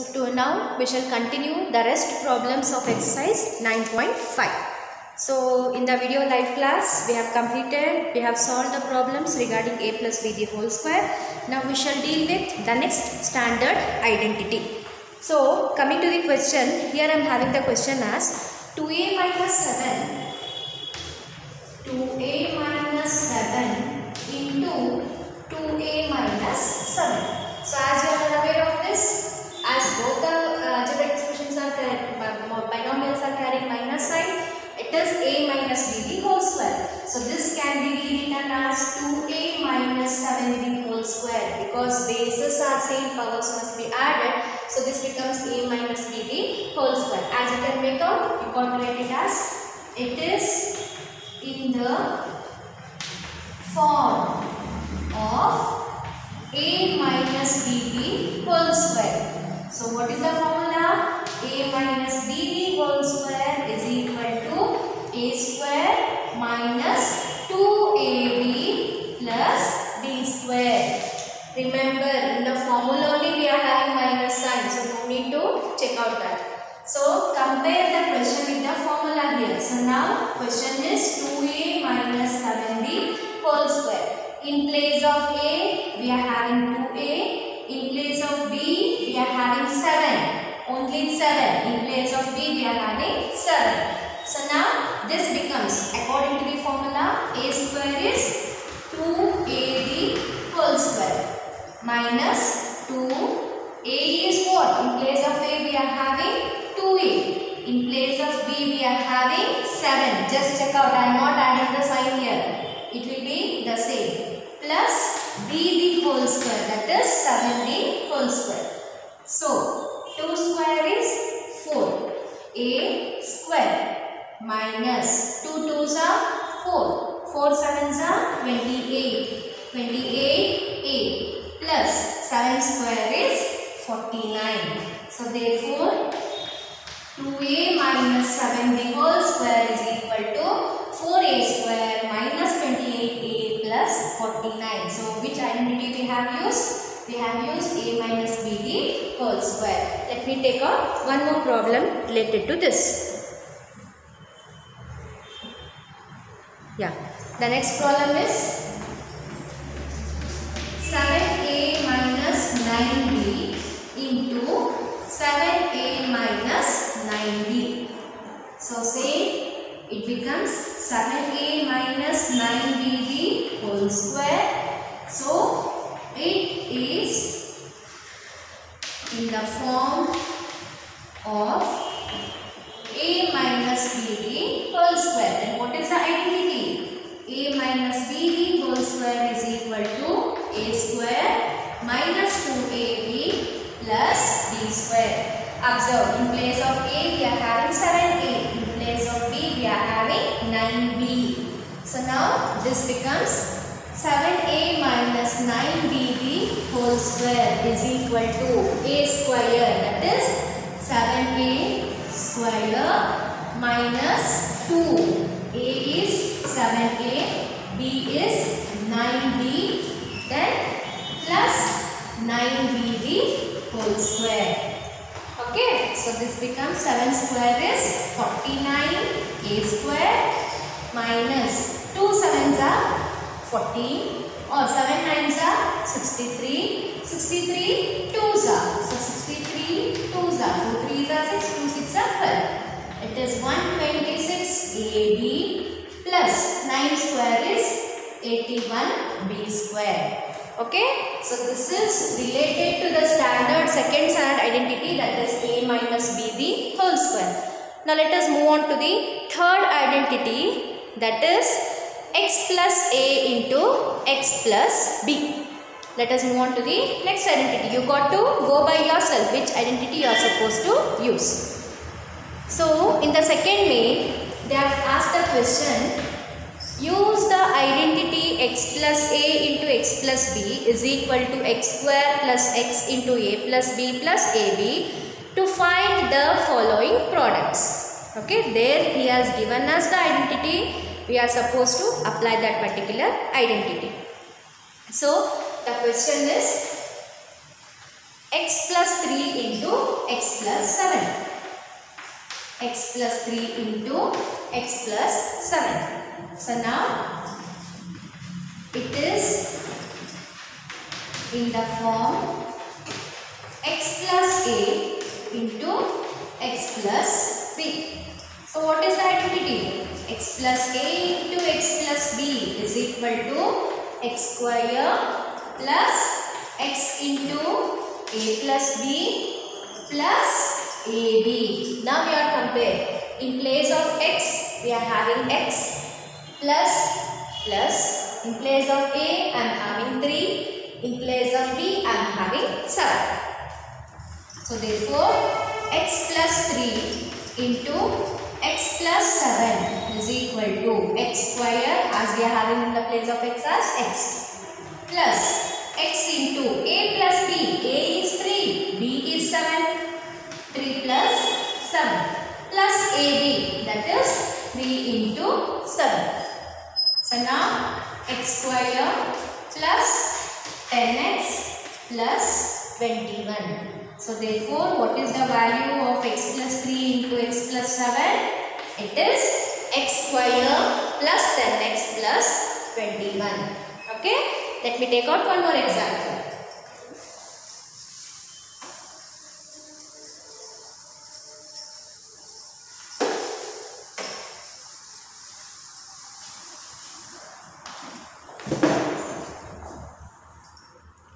So now we shall continue the rest problems of exercise 9.5. So in the video live class we have completed, we have solved the problems regarding a plus b the whole square. Now we shall deal with the next standard identity. So coming to the question, here I am having the question as 2a minus 7 2a minus 7 into 2a minus 7. So as you are aware of this, as both the uh, algebraic expressions are carrying, binomials are carrying minus sign, it is a minus b whole square. So this can be rewritten as 2a minus 7 the whole square because bases are same, powers must be added. So this becomes a minus b whole square. As you can make out, you can write it as it is in the form of a minus b the whole square. So what is the formula? a minus b the whole square is equal a square minus 2ab plus b square. Remember in the formula only we are having minus sign so no need to check out that. So compare the question with the formula here. So now question is 2a minus 7b whole square. In place of a we are having 2a. In place of b we are having 7. Only 7. In place of b we are having 7. So now this becomes according to the formula a square is 2ab whole square minus 2 a is what? In place of a we are having 2a. In place of b we are having 7. Just check out. I am not adding the sign here. It will be the same. Plus b the whole square. That is 7b whole square. So 2 square is 4. a square minus 2 2s are 4. 4 7s are 28. 28 a plus 7 square is 49. So therefore 2a minus 7 the whole square is equal to 4a square minus 28a plus 49. So which identity we have used? We have used a minus b whole square. Let me take out one more problem related to this. Yeah. The next problem is So say it becomes 7a minus 9b the whole square. So it is in the form of a minus b the whole square. Then what is the identity? a minus b the whole square is equal to a square minus 2ab plus b square. Observe, in place of a we are having 7a, in place of b we are having 9b. So now this becomes 7a minus 9b the whole square is equal to a square that is 7a square minus 2. a is 7a, b is 9b then plus 9b the whole square. Okay, so this becomes 7 square is 49 a square minus 2 sevens are 14 or 7 nines are 63, 63 2s are. So 63 2s are, 2 3s are 6, 2 6 are 12. It is 126 AB plus 9 square is 81 B square. Okay, so this is related to the standard second standard identity that is A minus B the whole square. Now let us move on to the third identity that is x plus A into x plus B. Let us move on to the next identity. You got to go by yourself which identity you are supposed to use. So in the second main they have asked the question Use the identity x plus a into x plus b is equal to x square plus x into a plus b plus ab to find the following products. Okay, there he has given us the identity. We are supposed to apply that particular identity. So, the question is x plus 3 into x plus 7. x plus 3 into x plus 7. So now it is in the form x plus a into x plus b. So what is the identity? X plus a into x plus b is equal to x square plus x into a plus b plus ab. Now we are comparing. In place of x, we are having x plus plus. In place of a, I am having 3. In place of b, I am having 7. So therefore, x plus 3 into x plus 7 is equal to x square as we are having in the place of x as x plus x into a plus b. a is 3, b is 7. 3 plus 7 plus ab that is 3 into 7. So now x square plus 10x plus 21. So therefore, what is the value of x plus 3 into x plus 7? It is x square plus 10x plus 21. Okay? Let me take out one more example.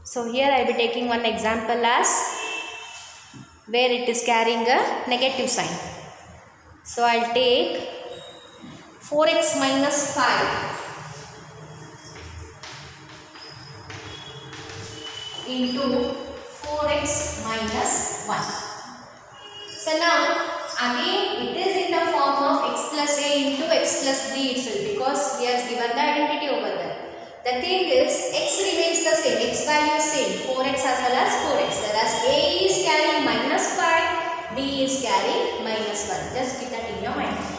So here I will be taking one example as where it is carrying a negative sign. So I'll take 4x minus 5 into 4x minus 1. So now again it is in the form of x plus a into x plus b itself because he has given the identity over there. The thing is x remains the same, x value is same 4x as well as 4x whereas a is carrying minus 5, b is carrying minus 1. Just keep that in your mind.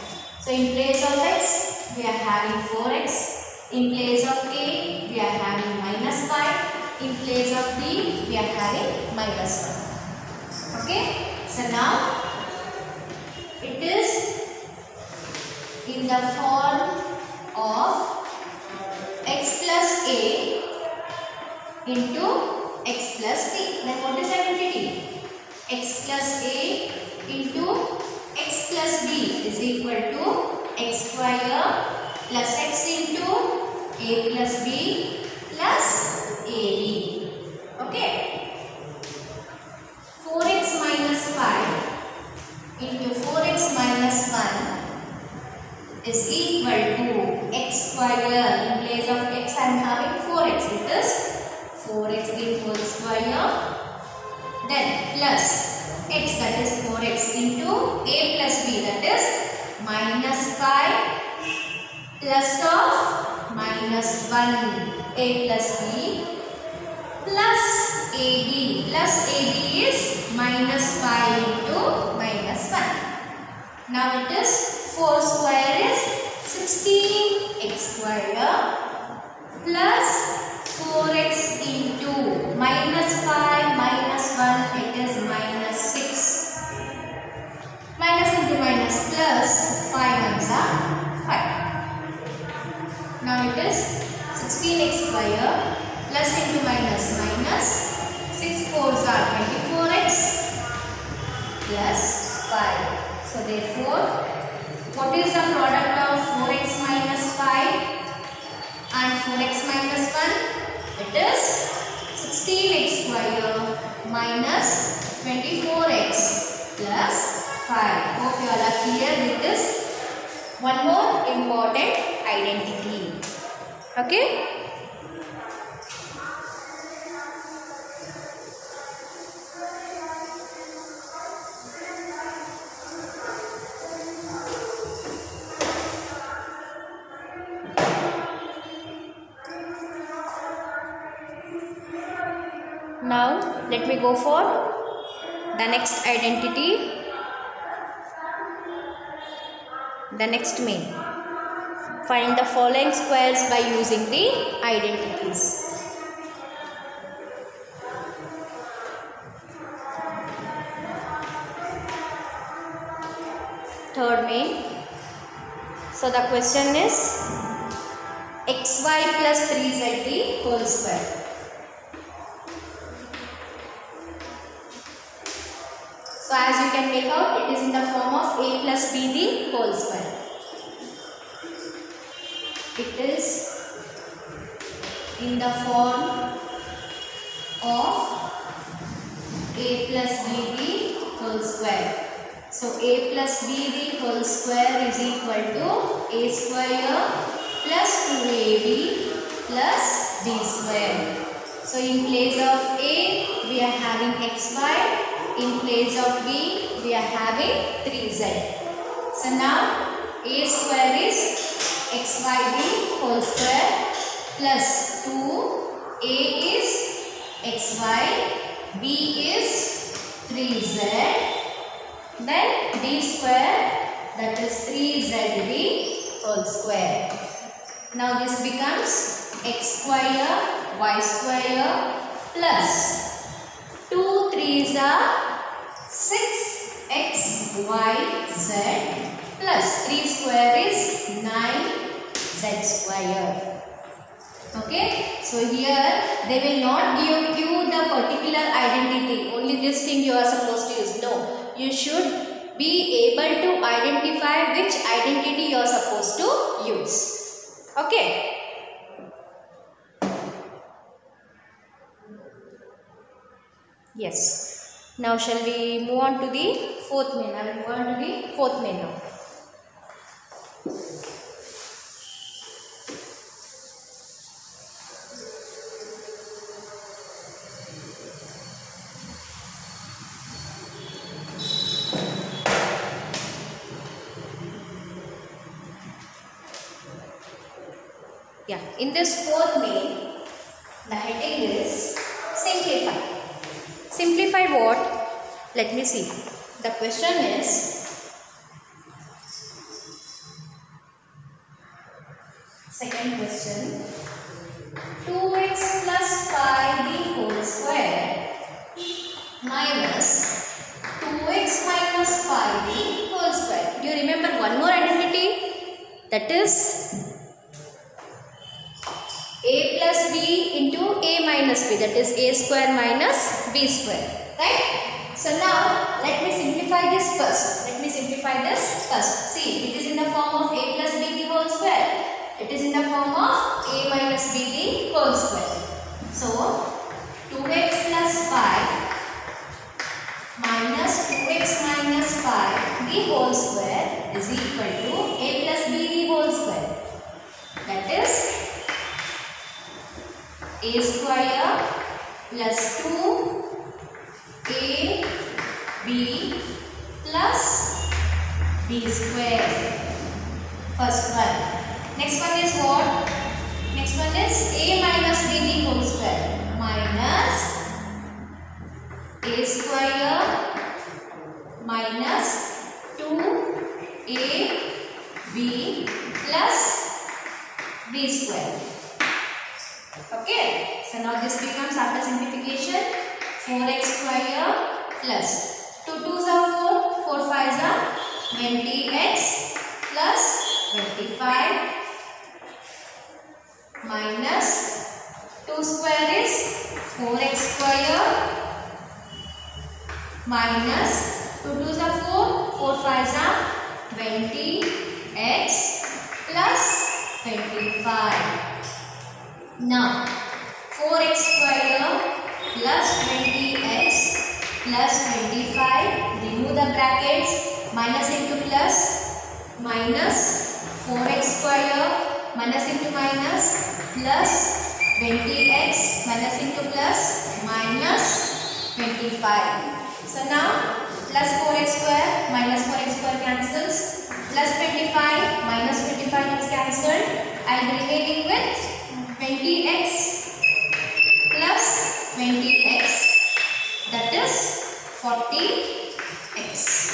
So in place of x we are having 4x, in place of a we are having minus 5, in place of b we are having minus 1. Okay. So now it is in the form of x plus a into x plus b. Then what is identity? x plus a into x plus b is equal to x square plus x into a plus b plus ab. Okay. 4x minus 5 into 4x minus 1 is equal to x square in place of x I am having 4x it is 4x the whole square then plus x that is 4x into a plus b that is minus 5 plus of minus 1 a plus b plus ab plus ab is minus 5 into minus 1 now it is 4 square is 16x square plus 4x into minus 5 is 16x square plus into minus minus 6 fours are 24x plus 5 so therefore what is the product of 4x minus 5 and 4x minus 1? It is 16x square minus 24x plus 5. Hope you all are clear with this. One more important identity. Okay? Now let me go for the next identity. The next main. Find the following squares by using the identities. Third main. So the question is xy plus 3 z the whole square. So as you can make out, it is in the form of a plus b the whole square. It is in the form of a plus b the whole square. So a plus b the whole square is equal to a square plus 2ab plus b square. So in place of a we are having xy in place of b, we are having 3z. So now a square is xyb whole square plus 2. a is xy, b is 3z. Then b square that is 3zb whole square. Now this becomes x square y square plus 2 3s are 6 x y z plus 3 square is 9 z square. Okay. So here they will not give you the particular identity. Only this thing you are supposed to use. No. You should be able to identify which identity you are supposed to use. Okay. Yes. Now shall we move on to the fourth main? I will move on to the fourth main now. Yeah, in this fourth main, the heading is simplify. Simplify what? Let me see. The question is second question 2x plus 5 the whole square minus 2x minus 5 the whole square. Do you remember one more identity? That is minus b that is a square minus b square right? So now let me simplify this first. Let me simplify this first. See it is in the form of a plus b the whole square. It is in the form of a minus b the whole square. So 2x plus 5 a b plus b square Okay. So now this becomes after simplification 4x square plus 2 2s are 4, 4 5s are 20x plus 25 minus 2 square is 4x square minus 2 2s are 4, 4 5s are 20x plus 25. Now, 4x square plus 20x plus 25. Remove the brackets. Minus into plus. Minus 4x square minus into minus plus 20x minus into plus minus 25. So now plus 4x square minus 4x square cancels. Plus 25 minus 25 is cancelled. I am remaining with 20x plus 20x that is 40x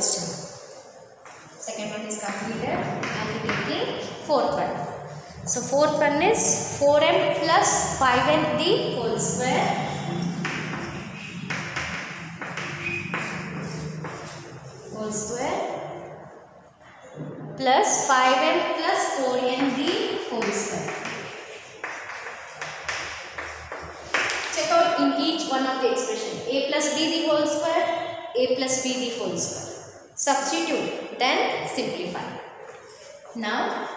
question. Second one is completed. I'll be taking fourth one. So fourth one is 4m plus 5n whole square whole square plus 5n plus 4n whole square. Check out in each one of the expression a plus b the whole square, a plus b the whole square. Substitute, then simplify. Now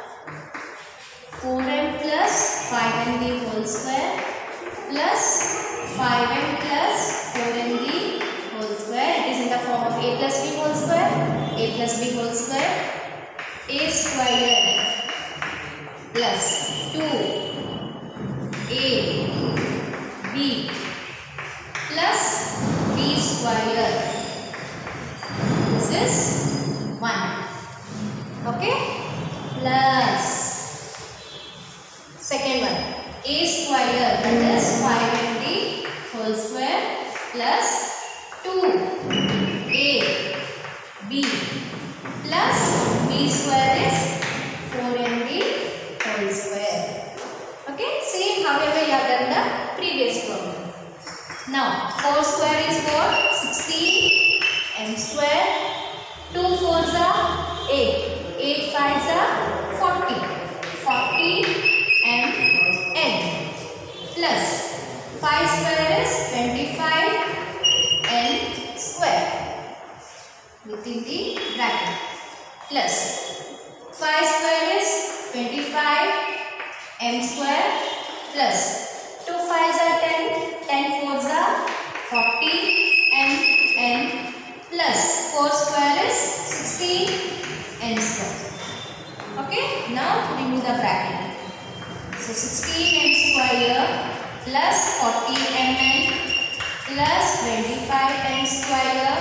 4m plus 5m the whole square plus 5m plus 4m the whole square. It is in the form of a plus b whole square, a plus b whole done the previous problem. Now 4 square is 4, 16 m square, 2 4s are 8, 8 5s are 40, 40 m n plus 5 square is 25 n square within the bracket plus 5 square is 25 m square plus 2 5s are 10, 10 4s are 40 m n plus 4 square is 16 n square. Okay, now remove the bracket. So 16 n square plus 40 mn plus 25 n square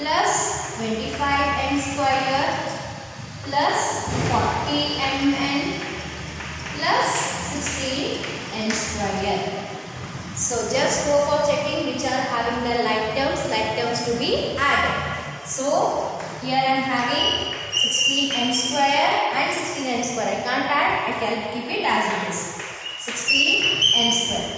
plus 25 n square plus 40 mn plus 16 n square. So just go for checking which are having the like terms, like terms to be added. So here I am having 16 n square and 16 n square. I can't add, I can keep it as it is. 16 n square.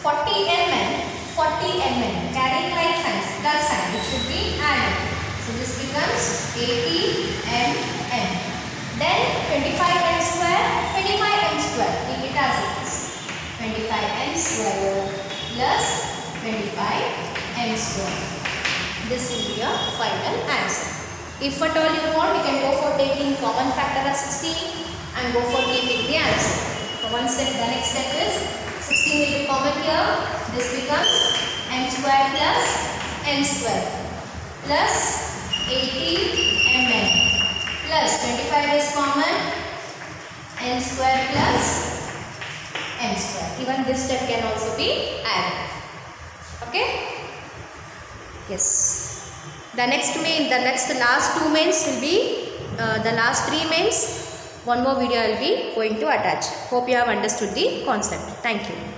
40 mn, 40 mn, carrying like signs, plus sign, it should be added. So this becomes 80 mn. Then 25 n square, 25 n square, keep it as it is. 25 n square plus 25 n square. This will be your final answer. If at all you want, you can go for taking common factor of 16 and go for keeping the answer. So one step, the next step is 16 will be common here. This becomes n square plus n square plus 80 mn plus 25 is common n square plus n square. Even this step can also be added. Okay? Yes. The next main, the next last two mains will be, uh, the last three mains, one more video I will be going to attach. Hope you have understood the concept. Thank you.